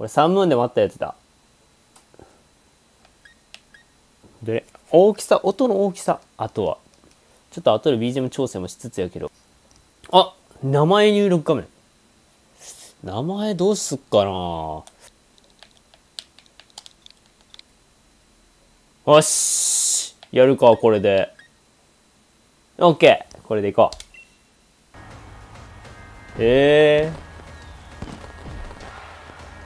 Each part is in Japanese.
これ3分で待ったやつだ。で、大きさ、音の大きさ、あとは。ちょっと後で BGM 調整もしつつやけど。あ名前入力画面。名前どうすっかなよしやるか、これで。オッケーこれでいこう。えー。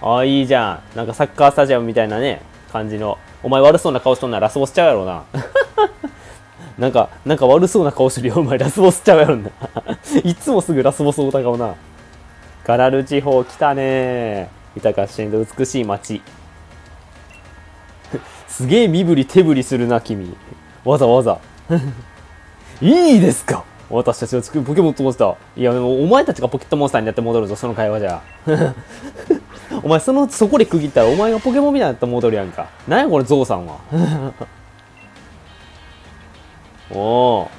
ああ、いいじゃん。なんかサッカースタジアムみたいなね、感じの。お前悪そうな顔しとんならラスボスちゃうやろうな。なんか、なんか悪そうな顔してるよ、お前ラスボスちゃうやろな。いつもすぐラスボスを疑うな。ガラル地方来たね豊か自然と美しい街。すげえ身振り手振りするな、君。わざわざ。いいですか？私たちが作るポケモンモンスター。いや、でもお前たちがポケットモンスターになって戻るぞ、その会話じゃ。お前、その、そこで区切ったら、お前がポケモンみたいになって戻るやんか。なんやこれ、ゾウさんは。おお。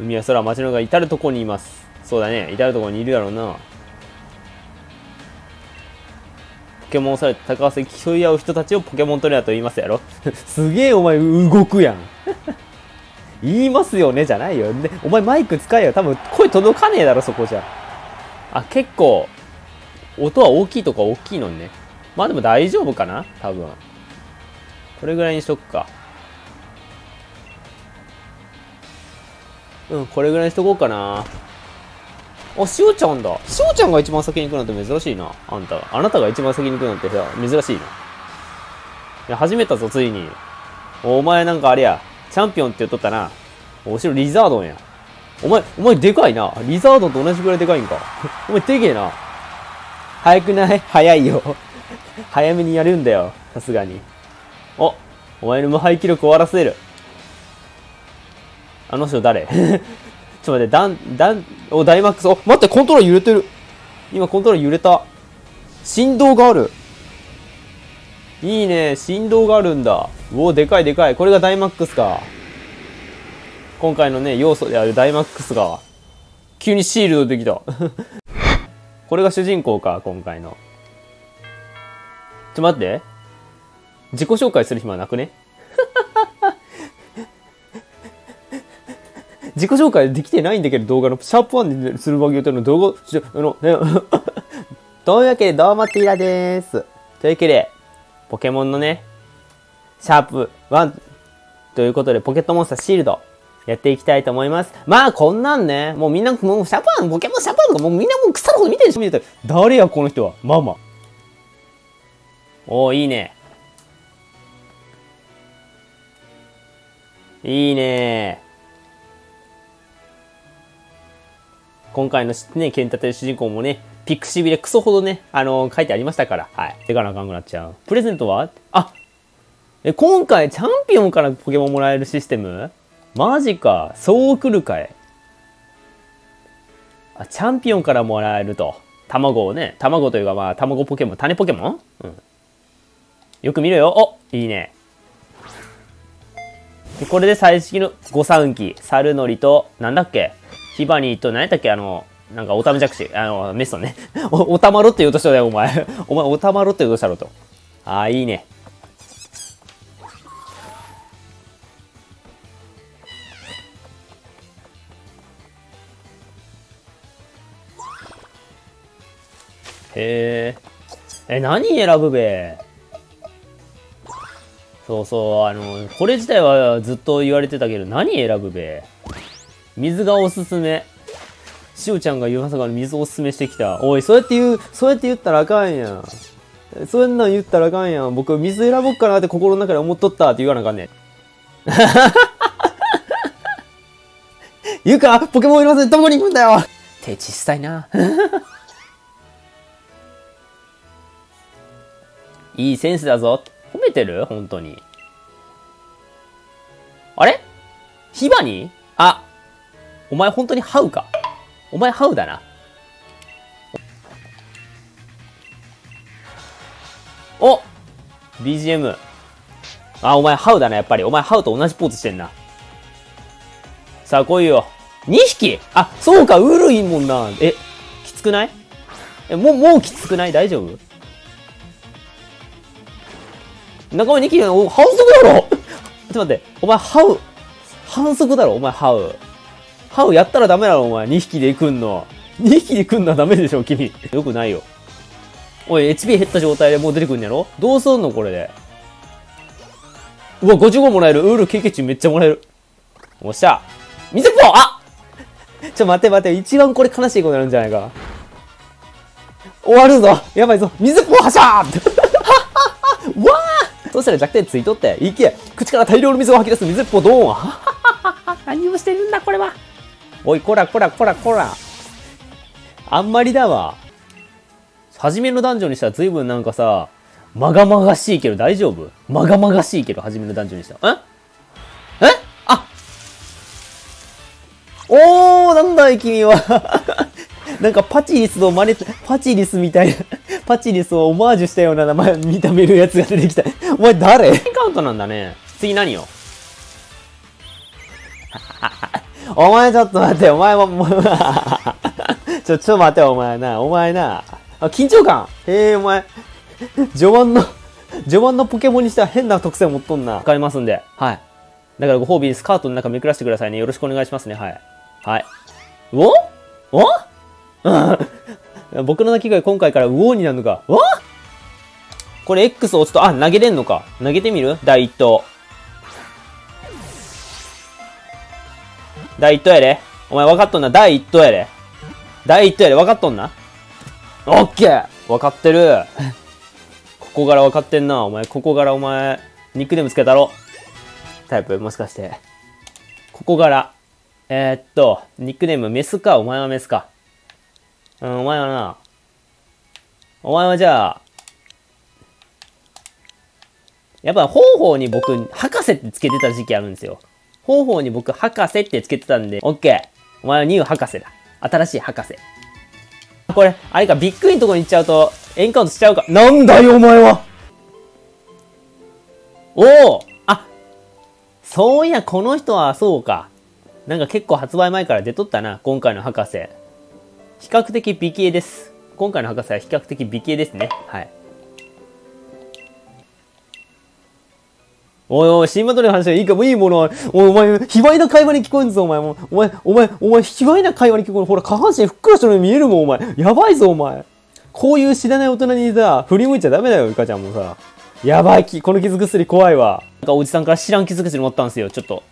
海や空、街の中、至るとこにいます。そうだね、至るとこにいるやろうな。ポケモンされて高橋競い合う人たちをポケモントレーナーと言いますやろ すげえお前動くやん 言いますよねじゃないよ。で、お前マイク使えよ。多分声届かねえだろ、そこじゃ。あ、結構、音は大きいとか大きいのにね。まあでも大丈夫かな？多分。これぐらいにしとくか。うん、これぐらいにしとこうかな。あ、しおちゃんだ。しおちゃんが一番先に行くなんて珍しいな。あんたが。あなたが一番先に行くなんてさ、珍しいな。いや、始めたぞ、ついに。お前なんかあれや。チャンピオンって言っとったな。後ろリザードンや。お前、お前でかいな。リザードンと同じぐらいでかいんか。お前でけえな。早くない？早いよ。早めにやるんだよ。さすがに。お、お前の無敗記録終わらせる。あの人誰？ちょっと待って、ダン、ダン、お、ダイマックス。お、待って、コントローラー揺れてる。今コントローラー揺れた。振動がある。いいね。振動があるんだ。うお、でかいでかい。これがダイマックスか。今回のね、要素であるダイマックスが、急にシールドできた。これが主人公か、今回の。ちょっと待って。自己紹介する暇なくね？自己紹介できてないんだけど、動画の、シャープワンでするわけ予定の動画、あの、ね、というわけで、どうもティーラでーす。というわけで、ポケモンのね、シャープ1ということで、ポケットモンスターシールド、やっていきたいと思います。まあ、こんなんね、もうみんな、もうシャープ1、ポケモンシャープ1とか、もうみんなもう腐るほど見てる人見てた誰や、この人は？ママ。おー、いいね。いいね今回のね、ケンタという主人公もね、ピクシビでクソほどね、あのー、書いてありましたから。はい。手がなあかんくなっちゃう。プレゼントは？あえ、今回チャンピオンからポケモンもらえるシステム？マジか。そう来るかい。あ、チャンピオンからもらえると。卵をね、卵というかまあ、卵ポケモン、種ポケモン？うん。よく見るよ。おいいね。でこれで最式の御三機、サルノリと、なんだっけ？ヒバニーと、何やったっけ？あの、なんか、オタムジャクシ、あの、メストね。お、おたまろって言うとしたよ、お前。お前、おたまろって言うとしたろと。ああ、いいね。へえ。え、何選ぶべ？そうそう、あの、これ自体はずっと言われてたけど、何選ぶべ？水がおすすめ。しおちゃんが言うまさかの水をおすすめしてきた。おい、そうやって言う、そうやって言ったらあかんやん。そうやんなん言ったらあかんやん。僕、水選ぼっかなって心の中で思っとったって言わなあかんねん。言うか？ポケモンいませんどこに行くんだよ手小さいな。いいセンスだぞ。褒めてる？本当に。あれ？ヒバニ？あ、お前本当にハウか？お前ハウだな。お !BGM。あ、お前ハウだな、やっぱり。お前ハウと同じポーズしてんな。さあ来いよ。2匹？あ、そうか、うるいもんな。え、きつくない？え、もう、もうきつくない？大丈夫？仲間2匹だお、反則だろ？ちょっと待って、お前、ハウ、反則だろ？お前、ハウ。ハウやったらダメだろお前、2匹で行くんの？2匹で来んのはダメでしょ君。よくないよ。おい、HP 減った状態でもう出てくんやろ？どうすんのこれで？うわ、55もらえる。ウール経験値めっちゃもらえる。おっしゃ。水っぽあ ちょ、待て待て。一番これ悲しいことになるんじゃないか。終わるぞやばいぞ水っぽはしゃーそしたら弱点ついとって。いけ口から大量の水を吐き出す水っぽドーン何をしてるんだこれはおい、こらこらこらこら。あんまりだわ。初めのダンジョンにしたら随分なんかさ、まがまがしいけど大丈夫？まがまがしいけど初めのダンジョンにしたら。んえ？あおーなんだい君は なんかパチリスの真似、パチリスみたいなパチリスをオマージュしたような名前、見た目るやつが出てきた。お前誰？カウントなんだね。次何よ？お前ちょっと待って、お前も、ちょ、ちょ待って、お前な、お前な。あ、緊張感？へえ、お前。序盤の序盤のポケモンにしては変な特性を持っとんな。わかりますんで。はい。だからご褒美にスカートの中めくらせてくださいね。よろしくお願いしますね。はい。はい。おお僕の鳴き声今回からウオーになるのか？おこれ X を押すと、あ、投げれんのか？投げてみる？第一投。第一投やで。お前分かっとんな？第一投やで。第一投やで。分かっとんな？オッケー分かってる。ここから分かってんな。お前、ここからお前、ニックネームつけたろ。タイプ、もしかして。ここから。えー、っと、ニックネーム、メスか？お前はメスか？うん、お前はな。お前はじゃあ、やっぱ方法に僕、博士ってつけてた時期あるんですよ。方法に僕、博士ってつけてたんで、オッケー。お前はニュー博士だ。新しい博士。これ、あれか、ビッグインとこに行っちゃうと、エンカウントしちゃうか。なんだよ、お前はおおあ、そういや、この人はそうか。なんか結構発売前から出とったな、今回の博士。比較的美形です。今回の博士は比較的美形ですね。はい。おいおい、新バトルの話はいいかもいいものは、おい、お前、卑猥な会話に聞こえんぞ、お前。もお前、お前、お前、卑猥な会話に聞こえる。ほら、下半身ふっくらしたのに見えるもん、お前。やばいぞ、お前。こういう知らない大人にさ、振り向いちゃダメだよ、ゆかちゃんもさ。やばい、この傷薬怖いわ。なんかおじさんから知らん傷薬持ったんですよ、ちょっと。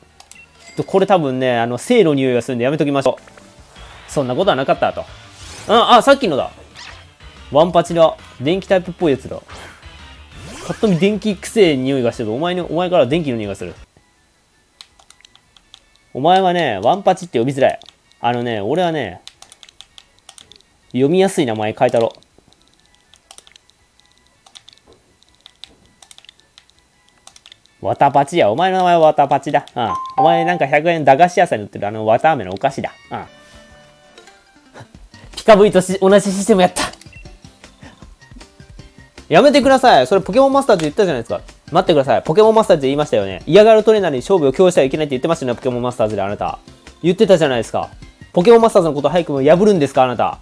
これ多分ね、あの、性の匂いがするんでやめときましょう。そんなことはなかったと。あ、あ、さっきのだ。ワンパチだ。電気タイプっぽいやつだ。ぱっと見電気くせえ匂いがしてるお前に、お前から電気の匂いがする。お前はね、ワンパチって呼びづらい。あのね、俺はね、読みやすい名前変えたろ。わたパチや。お前の名前はわたパチだ。うん。お前なんか100円駄菓子屋さんに売ってるあのわたあめのお菓子だ。うん。ピカブイとし同じシステムやった。やめてください。それポケモンマスターズ言ったじゃないですか。待ってください。ポケモンマスターズで言いましたよね。嫌がるトレーナーに勝負を強してはいけないって言ってましたよね。ポケモンマスターズであなた。言ってたじゃないですか。ポケモンマスターズのこと早くも破るんですかあなた。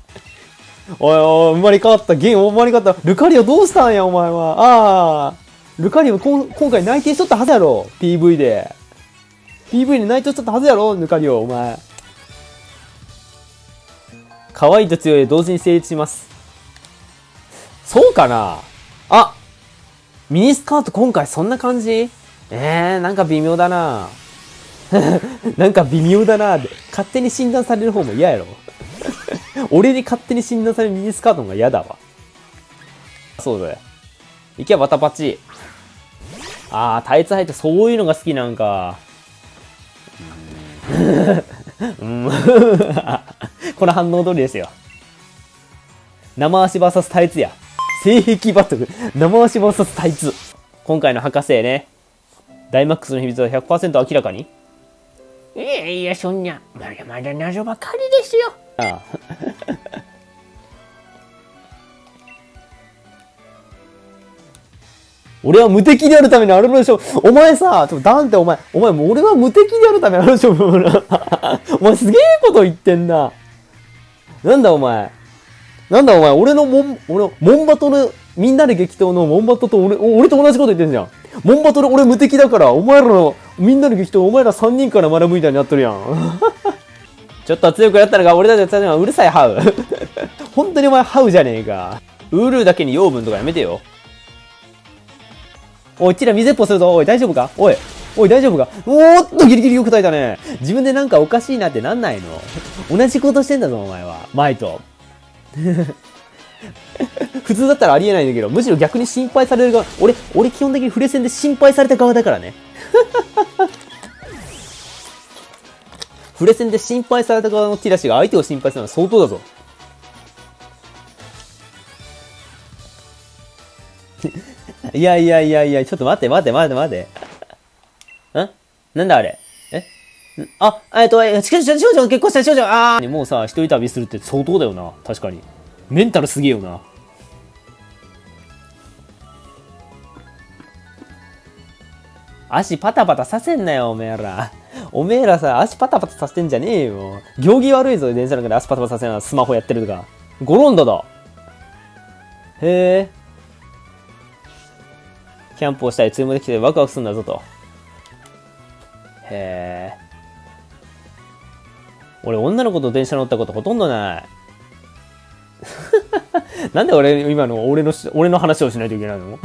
おいおい、生まれ変わった。ゲーム生まれ変わった。ルカリオどうしたんや、お前は。ああ。ルカリオ今回内定しとったはずやろ。PV で。PV で内定しとったはずやろ、ルカリオ、お前。可愛いと強い同時に成立します。そうかな？あミニスカート今回そんな感じ？えー、なんか微妙だな なんか微妙だなって。勝手に診断される方も嫌やろ。俺に勝手に診断されるミニスカートの方が嫌だわ。そうだよ。いけばたパチ。ああ、タイツ履いてそういうのが好きなんか。うん。この反応通りですよ。生足 VS タイツや。性癖バトル。生足 VS タイツ。今回の博士ね。ダイマックスの秘密は100%明らかにいやいや、そんな、まだまだ謎ばかりですよ。ああ。俺は無敵であるためにあるでしょ。お前さ、ちょっとダンってお前、お前もう俺は無敵であるためにあるでしょ。お前すげえこと言ってんな。なんだお前。なんだお前、俺のモン、俺、モンバトの、みんなで激闘のモンバトと俺、俺と同じこと言ってんじゃん。モンバトで俺無敵だから、お前らの、みんなで激闘、お前ら3人から学ぶみたいになってるやん。ちょっと強くやったのが俺たちのうるさいハウ。本当にお前ハウじゃねえか。ウールだけに養分とかやめてよ。おい、ちら水っぽするぞ。おい、大丈夫か？おい、おい、大丈夫か？おーっとギリギリよく耐えたね。自分でなんかおかしいなってなんないの？同じことしてんだぞ、お前は。前と。普通だったらありえないんだけど、むしろ逆に心配される側、俺、俺基本的にフレセンで心配された側だからね。フレセンで心配された側のティラシが相手を心配するのは相当だぞ。いやいやいやいや、ちょっと待って待って待って待って。なんだあれ？え？あ、えっと、え、しかし、少女結婚した少女、あーもうさ、一人旅するって相当だよな。確かに。メンタルすげえよな。足パタパタさせんなよ、おめえら。おめえらさ、足パタパタさせてんじゃねえよ。行儀悪いぞ、電車の中で足パタパタさせんなスマホやってるとか。ゴロンダだ。へえ。キャンプをしたり、ツームできてワクワクするんだぞと。へえ。俺、女の子と電車乗ったことほとんどない。なんで俺、今の、俺の、俺の話をしないといけないの？